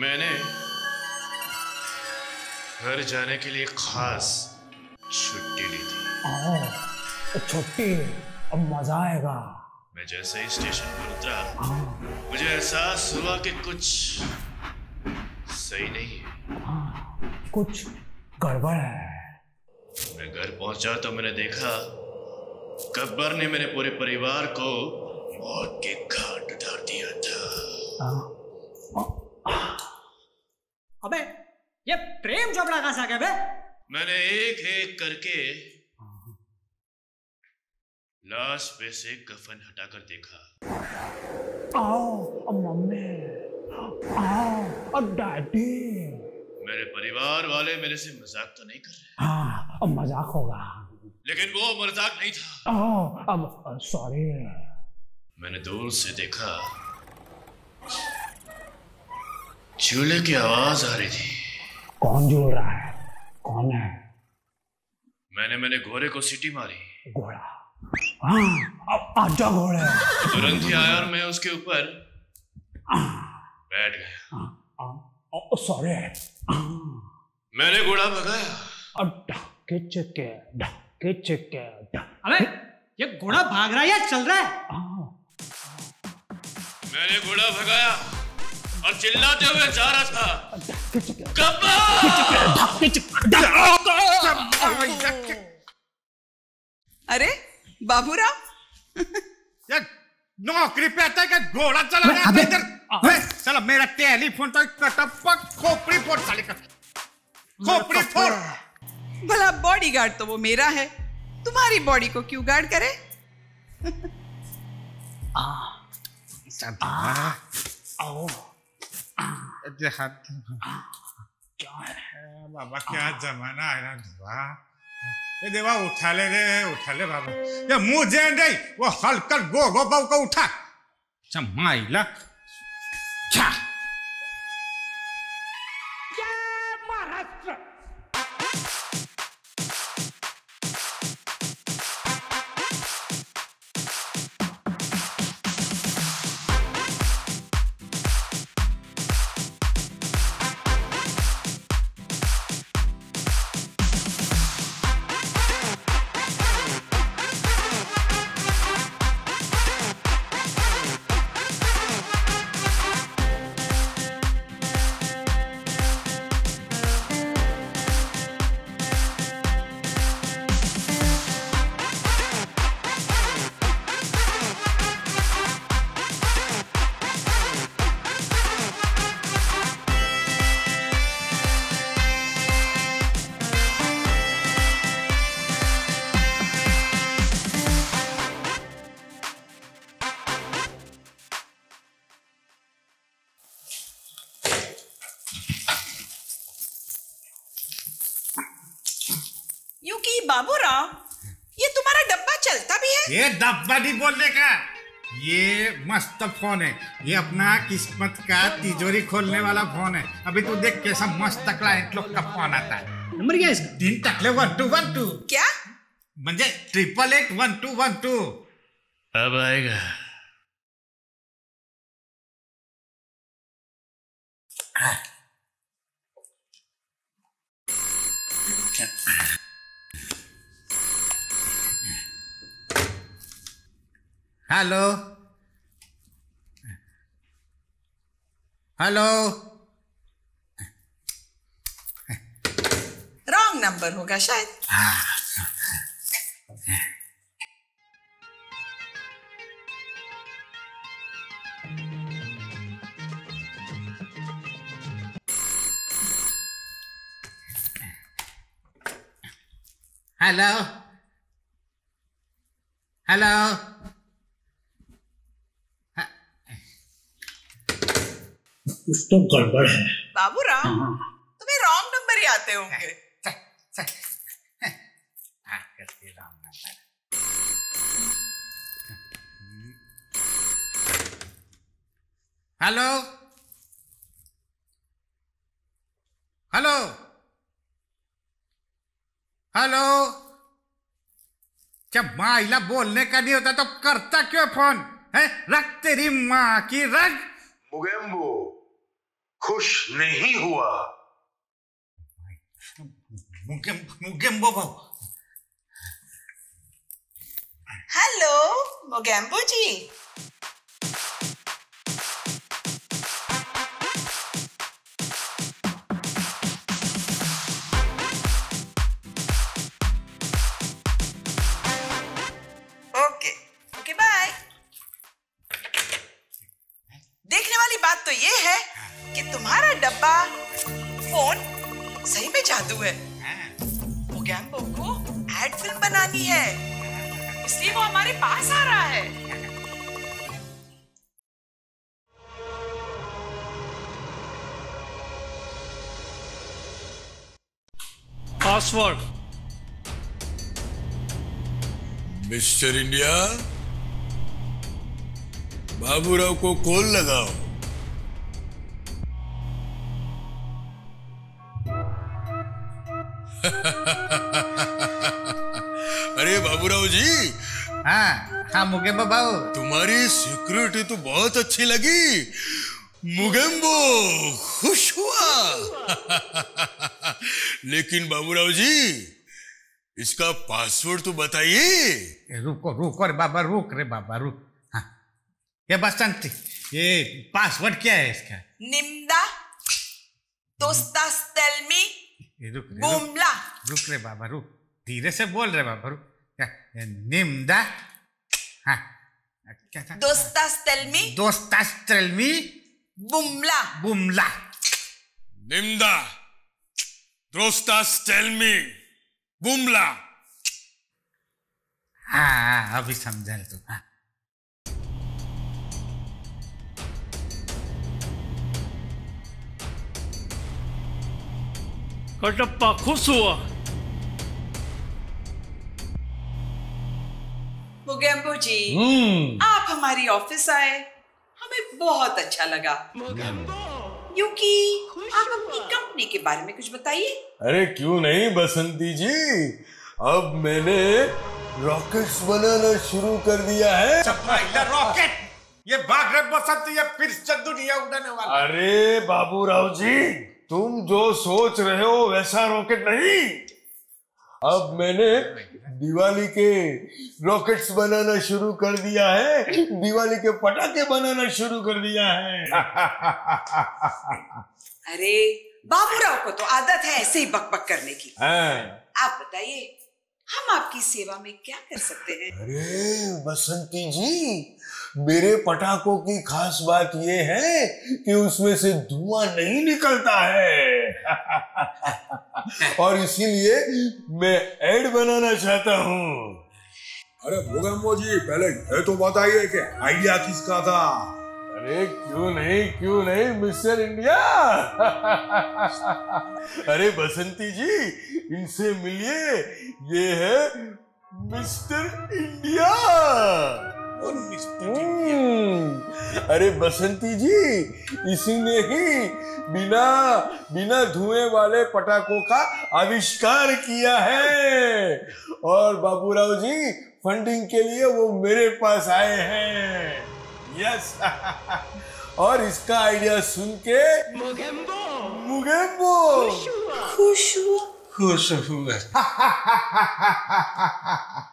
मैंने घर जाने के लिए खास छुट्टी ली थी। छुट्टी अब मज़ा आएगा। मैं जैसे ही स्टेशन पर उतरा मुझे एहसास हुआ कि कुछ सही नहीं है। कुछ गड़बड़ है। मैं घर पहुँचा तो मैंने देखा गब्बर ने मेरे पूरे परिवार को मौत के घाट अबे ये प्रेम चोपड़ा कहाँ से आ गया बे? मैंने एक एक करके लाश पे से कफन हटाकर देखा। आओ मम्मी। आओ अब डैडी। मेरे परिवार वाले मेरे से मज़ाक तो नहीं कर रहे। हाँ अब मज़ाक होगा। लेकिन वो मज़ाक नहीं था। आओ अब सॉरी मैंने दूर से देखा चूल्हे की आवाज़ आ रही थी। कौन जुड़ रहा है? कौन है? मैंने मैंने घोड़े को सीटी मारी। घोड़ा। हाँ अब आजा घोड़े। तुरंत ही आया और मैं उसके ऊपर बैठ गया। सॉरी। मैंने घोड़ा भगाया। अब ढके चिके ढके चिके अबे ये घोड़ा भाग रहा है या चल रहा है। मैंने घोड़ा भगाया। और चिल्लाते हुए जा रहा था। अरे बाबूराव। नौकरी पे आता है क्या? घोड़ा चला रहा है इधर चलो मेरा टेलीफोन तो कटप्पा खोपड़ी फोड़ साले का। खोपड़ी फोड़। भला बॉडीगार्ड तो वो मेरा है। तुम्हारी बॉडी को क्यों गार्ड करे? आओ। क्या है बाबा? क्या जमाना आया ना देवा ये देवा उठा ले रे उठा ले बाबा। ये मुँह जे नहीं वो हलकर गो गो बाबू को उठा। चमाइला छा। यूँ कि बाबूराव ये तुम्हारा डब्बा चलता भी है। ये डब्बा नहीं बोलने का। ये मस्त फ़ोन है। ये अपना किस्मत का तिजोरी खोलने वाला फ़ोन है। अभी तू देख कैसा मस्त क्लाइंट लोग का फ़ोन आता है। नंबर क्या है इसका? तीन टकले वन टू वन टू क्या? म्हणजे triple eight one two one two अब आएगा। हेलो हेलो रॉन्ग नंबर होगा शायद। हेलो हेलो कुछ तो गड़बड़ है। बाबूराव तुम्हें रॉन्ग नंबर ही आते होंगे हेलो? हेलो? हेलो? जब माइला बोलने का नहीं होता तो करता क्यों फ़ोन? है? रख तेरी माँ की रग मुगेम्बो खुश नहीं हुआ। मुगे Mogambo hello Mogambo ji. Ad film बनानी है इसलिए वो हमारे पास आ रहा है पासवर्ड मिस्टर इंडिया बाबूराव को कॉल लगाओ जी। हाँ हाँ मुगेम्बो भाऊ तुम्हारी सिक्योरिटी तो बहुत अच्छी लगी। मुगेम्बो खुश हुआ। लेकिन बाबूराव जी इसका पासवर्ड तो बताइए। रुको रुको रे बाबा रुक रे बाबा रुक। हाँ। ये बसंती ये पासवर्ड क्या है इसका? निम्दा दोस्तास्तेल्मी ये रुक रे रुक, बुमला। रुक रे बाबा रुक। धीरे से बोल रहे बाबा रुक। क्या हाँ क्या था दोस्तास्ट्रेलमी बुमला। बुमला। निम्दा। द्रोस्तास टेल मी बुमला। हाँ हाँ अभी समझा तू हाँ। कटप्पा खुश हुआ। जी। आप हमारी ऑफ़िस आए। हमें बहुत अच्छा लगा। क्योंकि आप अपनी कंपनी के बारे में कुछ बताइए। अरे क्यों नहीं बसंती जी? अब मैंने रॉकेट्स बनाना शुरू कर दिया है। रॉकेट ये भाग रहे बसंती ये फिर से दुनिया उड़ाने वाला। अरे बाबूराव जी तुम जो सोच रहे हो वैसा रॉकेट नहीं। अब मैंने दिवाली के रॉकेट्स बनाना शुरू कर दिया है। दिवाली के पटाखे बनाना शुरू कर दिया है। अरे बाबूराव को तो आदत है ऐसे ही बकबक करने की। हाँ। आप बताइए हम आपकी सेवा में क्या कर सकते हैं? अरे बसंती जी मेरे पटाखों की खास बात यह है कि उसमें से धुआँ नहीं निकलता है। और इसीलिए मैं एड बनाना चाहता हूँ। अरे मुगेम्बो जी पहले ये तो बताइए कि आइडिया किसका था? अरे क्यों नहीं क्यों नहीं मिस्टर इंडिया? अरे बसंती जी इनसे मिलिए ये है मिस्टर इंडिया। हम्म, अरे बसंती जी इसी ने ही बिना बिना धुएँ वाले पटाखों का आविष्कार किया है। और बाबूराव जी फंडिंग के लिए वो मेरे पास आए हैं। यस और इसका आइडिया सुन के मुगेम्बो। खुश हुआ। खुश हुआ।